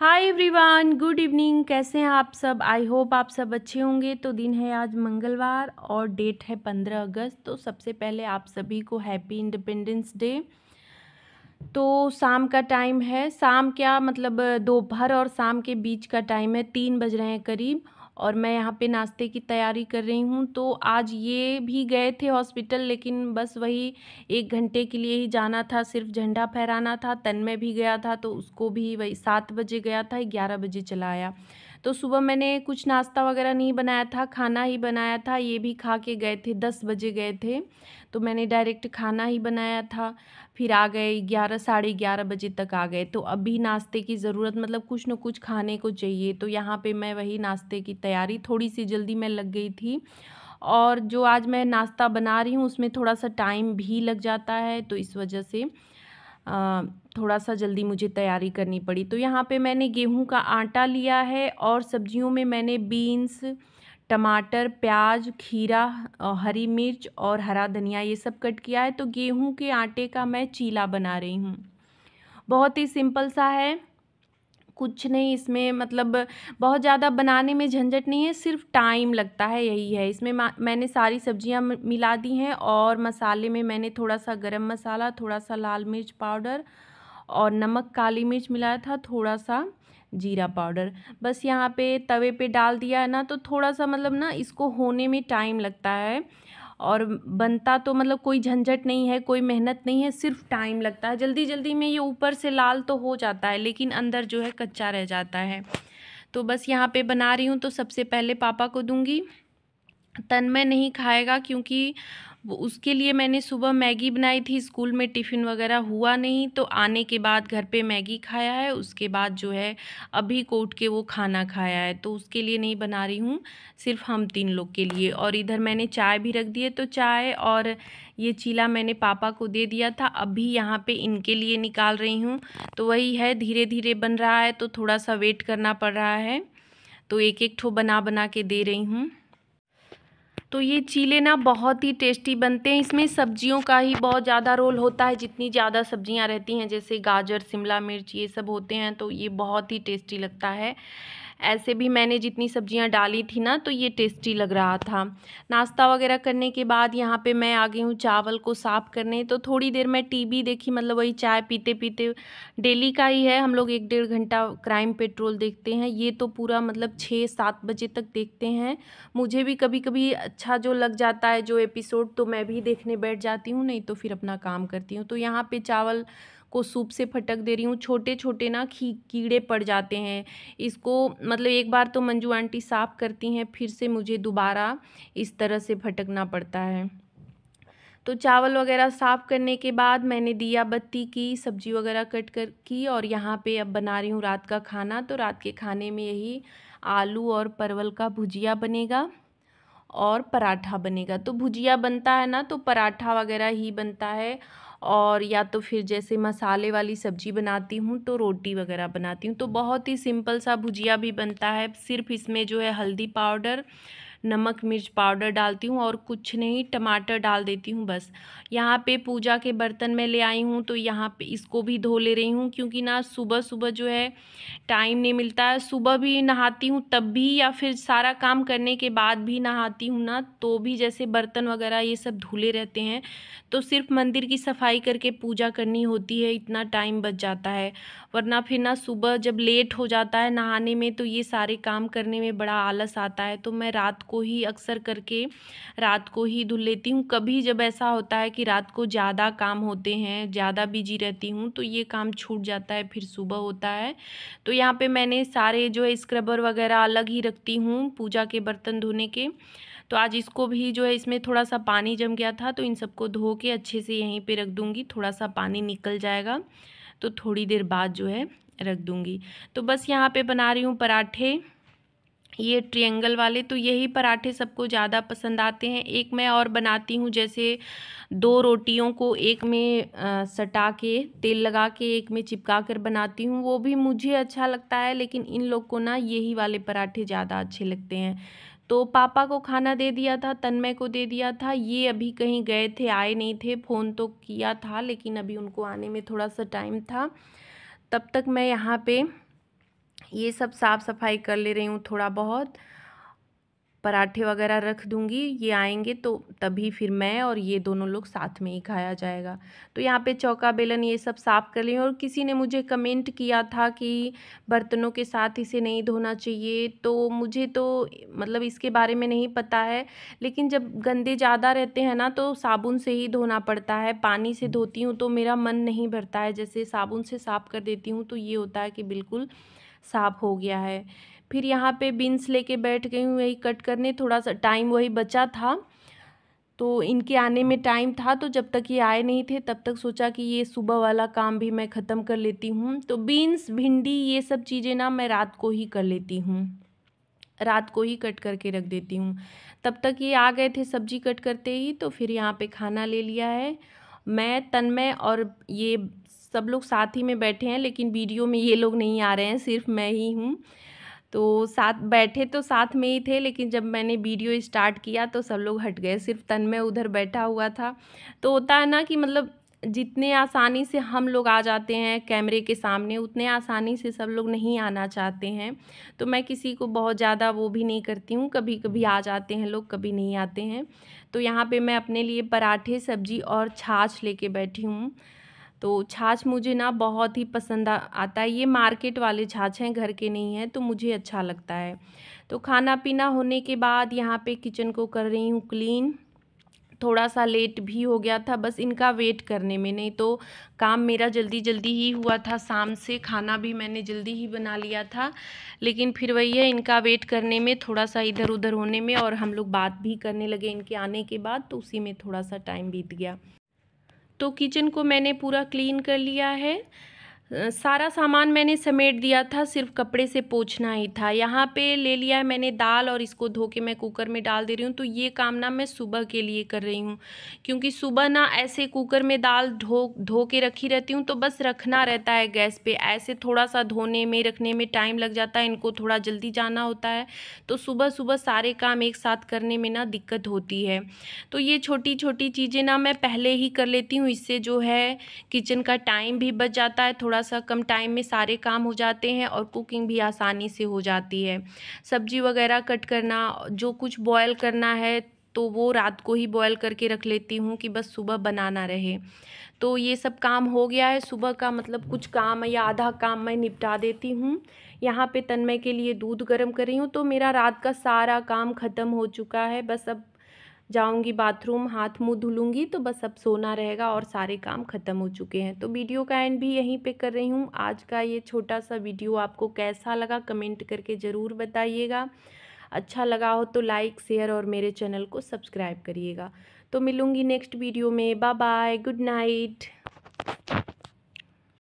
Hi everyone good evening कैसे हैं आप सब? आई होप आप सब अच्छे होंगे। तो दिन है आज मंगलवार और डेट है पंद्रह अगस्त। तो सबसे पहले आप सभी को हैप्पी इंडिपेंडेंस डे तो शाम का टाइम है। शाम क्या मतलब दोपहर और शाम के बीच का टाइम है। तीन बज रहे हैं करीब। और मैं यहाँ पे नाश्ते की तैयारी कर रही हूँ। तो आज ये भी गए थे हॉस्पिटल, लेकिन बस वही एक घंटे के लिए ही जाना था, सिर्फ़ झंडा फहराना था तन में भी गया था तो उसको भी वही सात बजे गया था, ग्यारह बजे चला आया। तो सुबह मैंने कुछ नाश्ता वगैरह नहीं बनाया था, खाना ही बनाया था, ये भी खा के गए थे, दस बजे गए थे तो मैंने डायरेक्ट खाना ही बनाया था, फिर आ गए ग्यारह, साढ़े ग्यारह बजे तक आ गए तो अभी नाश्ते की ज़रूरत मतलब कुछ न कुछ खाने को चाहिए तो यहाँ पे मैं वही नाश्ते की तैयारी थोड़ी सी जल्दी मैं लग गई थी, और जो आज मैं नाश्ता बना रही हूँ, उसमें थोड़ा सा टाइम भी लग जाता है तो इस वजह से थोड़ा सा जल्दी मुझे तैयारी करनी पड़ी। तो यहाँ पे मैंने गेहूँ का आटा लिया है और सब्जियों में मैंने बीन्स, टमाटर, प्याज, खीरा हरी मिर्च और हरा धनिया ये सब कट किया है। तो गेहूँ के आटे का मैं चीला बना रही हूँ। बहुत ही सिंपल सा है। कुछ नहीं, इसमें मतलब बहुत ज़्यादा बनाने में झंझट नहीं है, सिर्फ़ टाइम लगता है, यही है। इसमें मैंने सारी सब्ज़ियाँ मिला दी हैं और मसाले में मैंने थोड़ा सा गरम मसाला थोड़ा सा लाल मिर्च पाउडर और नमक, काली मिर्च मिलाया था थोड़ा सा जीरा पाउडर। बस यहाँ पे तवे पे डाल दिया है ना तो थोड़ा सा मतलब ना इसको होने में टाइम लगता है। और बनता तो मतलब कोई झंझट नहीं है, कोई मेहनत नहीं है, सिर्फ़ टाइम लगता है। जल्दी जल्दी में ये ऊपर से लाल तो हो जाता है, लेकिन अंदर जो है कच्चा रह जाता है। तो बस यहाँ पे बना रही हूँ तो सबसे पहले पापा को दूँगी। तन्मय नहीं खाएगा क्योंकि उसके लिए मैंने सुबह मैगी बनाई थी, स्कूल में टिफ़िन वगैरह हुआ नहीं तो आने के बाद घर पे मैगी खाया है, उसके बाद जो है अभी कोट के वो खाना खाया है तो उसके लिए नहीं बना रही हूँ, सिर्फ़ हम तीन लोग के लिए। और इधर मैंने चाय भी रख दी है तो चाय और ये चीला मैंने पापा को दे दिया था, अभी यहाँ पे इनके लिए निकाल रही हूँ तो वही है धीरे धीरे बन रहा है तो थोड़ा सा वेट करना पड़ रहा है तो एक एक ठो बना बना के दे रही हूँ। तो ये चीले ना बहुत ही टेस्टी बनते हैं। इसमें सब्जियों का ही बहुत ज़्यादा रोल होता है। जितनी ज़्यादा सब्ज़ियाँ रहती हैं, जैसे गाजर, शिमला मिर्च, ये सब होते हैं तो ये बहुत ही टेस्टी लगता है। ऐसे भी मैंने जितनी सब्ज़ियाँ डाली थी ना तो ये टेस्टी लग रहा था। नाश्ता वगैरह करने के बाद यहाँ पे मैं आ गई हूँ चावल को साफ़ करने। तो थोड़ी देर मैं टीवी देखी मतलब वही चाय पीते पीते। डेली का ही है, हम लोग एक डेढ़ घंटा क्राइम पेट्रोल देखते हैं। ये तो पूरा मतलब छः सात बजे तक देखते हैं। मुझे भी कभी कभी अच्छा जो लग जाता है जो एपिसोड तो मैं भी देखने बैठ जाती हूँ, नहीं तो फिर अपना काम करती हूँ। तो यहाँ पर चावल को सूप से फटक दे रही हूँ। छोटे छोटे ना खी, कीड़े पड़ जाते हैं। इसको मतलब एक बार तो मंजू आंटी साफ़ करती हैं, फिर से मुझे दोबारा इस तरह से फटकना पड़ता है। तो चावल वगैरह साफ़ करने के बाद मैंने दिया बत्ती की, सब्ज़ी वगैरह कट कर की और यहाँ पे अब बना रही हूँ रात का खाना। तो रात के खाने में यही आलू और परवल का भुजिया बनेगा और पराठा बनेगा। तो भुजिया बनता है ना तो पराठा वगैरह ही बनता है और या तो फिर जैसे मसाले वाली सब्ज़ी बनाती हूँ तो रोटी वगैरह बनाती हूँ। तो बहुत ही सिंपल सा भुजिया भी बनता है। सिर्फ़ इसमें जो है हल्दी पाउडर नमक, मिर्च पाउडर डालती हूँ और कुछ नहीं, टमाटर डाल देती हूँ बस। यहाँ पे पूजा के बर्तन में ले आई हूँ तो यहाँ पे इसको भी धो ले रही हूँ क्योंकि ना सुबह सुबह जो है टाइम नहीं मिलता है। सुबह भी नहाती हूँ तब भी या फिर सारा काम करने के बाद भी नहाती हूँ ना तो भी जैसे बर्तन वगैरह ये सब धुले रहते हैं। तो सिर्फ़ मंदिर की सफ़ाई करके पूजा करनी होती है, इतना टाइम बच जाता है। वरना फिर ना सुबह जब लेट हो जाता है नहाने में तो ये सारे काम करने में बड़ा आलस आता है। तो मैं रात को ही अक्सर करके रात को ही धुल लेती हूँ। कभी जब ऐसा होता है कि रात को ज़्यादा काम होते हैं, ज़्यादा बिज़ी रहती हूँ तो ये काम छूट जाता है, फिर सुबह होता है। तो यहाँ पे मैंने सारे जो है स्क्रबर वगैरह अलग ही रखती हूँ पूजा के, बर्तन धोने के। तो आज इसको भी जो है इसमें थोड़ा सा पानी जम गया था तो इन सबको धो के अच्छे से यहीं पे रख दूँगी। थोड़ा सा पानी निकल जाएगा तो थोड़ी देर बाद जो है रख दूँगी। तो बस यहाँ पे बना रही हूँ पराठे। ये ट्रियंगल वाले तो यही पराठे सबको ज़्यादा पसंद आते हैं। एक मैं और बनाती हूँ, जैसे दो रोटियों को एक में सटा के, तेल लगा के, एक में चिपका कर बनाती हूँ। वो भी मुझे अच्छा लगता है, लेकिन इन लोग को ना यही वाले पराठे ज़्यादा अच्छे लगते हैं। तो पापा को खाना दे दिया था, तन्मय को दे दिया था। ये अभी कहीं गए थे, आए नहीं थे, फ़ोन तो किया था, लेकिन अभी उनको आने में थोड़ा सा टाइम था। तब तक मैं यहाँ पे ये सब साफ़ सफ़ाई कर ले रही हूँ थोड़ा बहुत। पराठे वगैरह रख दूँगी, ये आएँगे तो तभी फिर मैं और ये दोनों लोग साथ में ही खाया जाएगा। तो यहाँ पे चौका बेलन ये सब साफ़ कर ली और किसी ने मुझे कमेंट किया था कि बर्तनों के साथ इसे नहीं धोना चाहिए तो मुझे तो मतलब इसके बारे में नहीं पता है, लेकिन जब गंदे ज़्यादा रहते हैं ना तो साबुन से ही धोना पड़ता है। पानी से धोती हूँ तो मेरा मन नहीं भरता है, जैसे साबुन से साफ़ कर देती हूँ तो ये होता है कि बिल्कुल साफ़ हो गया है। फिर यहाँ पे बीन्स लेके बैठ गई हूँ यही कट करने थोड़ा सा टाइम वही बचा था। तो इनके आने में टाइम था तो जब तक ये आए नहीं थे, तब तक सोचा कि ये सुबह वाला काम भी मैं ख़त्म कर लेती हूँ। तो बीन्स, भिंडी, ये सब चीज़ें ना मैं रात को ही कर लेती हूँ। रात को ही कट करके रख देती हूँ। तब तक ये आ गए थे सब्ज़ी कट करते ही तो फिर यहाँ पे खाना ले लिया है। मैं, तन्मय और ये सब लोग साथ ही में बैठे हैं, लेकिन वीडियो में ये लोग नहीं आ रहे हैं, सिर्फ़ मैं ही हूँ। तो साथ, बैठे तो साथ में ही थे, लेकिन जब मैंने वीडियो स्टार्ट किया तो सब लोग हट गए, सिर्फ़ तन्मय उधर बैठा हुआ था। तो होता है ना कि मतलब जितने आसानी से हम लोग आ जाते हैं कैमरे के सामने, उतने आसानी से सब लोग नहीं आना चाहते हैं। तो मैं किसी को बहुत ज़्यादा वो भी नहीं करती हूँ कभी कभी आ जाते हैं लोग, कभी नहीं आते हैं। तो यहाँ पे मैं अपने लिए पराठे, सब्ज़ी और छाछ लेके बैठी हूँ। तो छाछ मुझे ना बहुत ही पसंद आता है। ये मार्केट वाले छाछ हैं, घर के नहीं हैं तो मुझे अच्छा लगता है। तो खाना पीना होने के बाद यहाँ पे किचन को कर रही हूँ क्लीन। थोड़ा सा लेट भी हो गया था, बस इनका वेट करने में, नहीं तो काम मेरा जल्दी जल्दी ही हुआ था। शाम से खाना भी मैंने जल्दी ही बना लिया था, लेकिन फिर वही है, इनका वेट करने में, थोड़ा सा इधर उधर होने में और हम लोग बात भी करने लगे इनके आने के बाद तो उसी में थोड़ा सा टाइम बीत गया। तो किचन को मैंने पूरा क्लीन कर लिया है। सारा सामान मैंने समेट दिया था, सिर्फ़ कपड़े से पोछना ही था। यहाँ पे ले लिया है मैंने दाल और इसको धो के मैं कुकर में डाल दे रही हूँ तो ये काम ना मैं सुबह के लिए कर रही हूँ। क्योंकि सुबह ना ऐसे कुकर में दाल धो धो के रखी रहती हूँ तो बस रखना रहता है गैस पे। ऐसे थोड़ा सा धोने में, रखने में टाइम लग जाता है, इनको थोड़ा जल्दी जाना होता है तो सुबह सुबह सारे काम एक साथ करने में ना दिक्कत होती है। तो ये छोटी छोटी चीज़ें ना मैं पहले ही कर लेती हूँ, इससे जो है किचन का टाइम भी बच जाता है थोड़ा सा कम टाइम में सारे काम हो जाते हैं और कुकिंग भी आसानी से हो जाती है। सब्ज़ी वगैरह कट करना, जो कुछ बॉयल करना है तो वो रात को ही बॉयल करके रख लेती हूँ कि बस सुबह बनाना रहे। तो ये सब काम हो गया है, सुबह का मतलब कुछ काम या आधा काम मैं निपटा देती हूँ। यहाँ पे तन्मय के लिए दूध गर्म कर रही हूँ तो मेरा रात का सारा काम ख़त्म हो चुका है, बस अब जाऊँगी बाथरूम, हाथ मुँह धुलूँगी तो बस अब सोना रहेगा और सारे काम ख़त्म हो चुके हैं। तो वीडियो का एंड भी यहीं पे कर रही हूँ। आज का ये छोटा सा वीडियो आपको कैसा लगा कमेंट करके ज़रूर बताइएगा। अच्छा लगा हो तो लाइक शेयर और मेरे चैनल को सब्सक्राइब करिएगा। तो मिलूँगी नेक्स्ट वीडियो में। Bye bye good night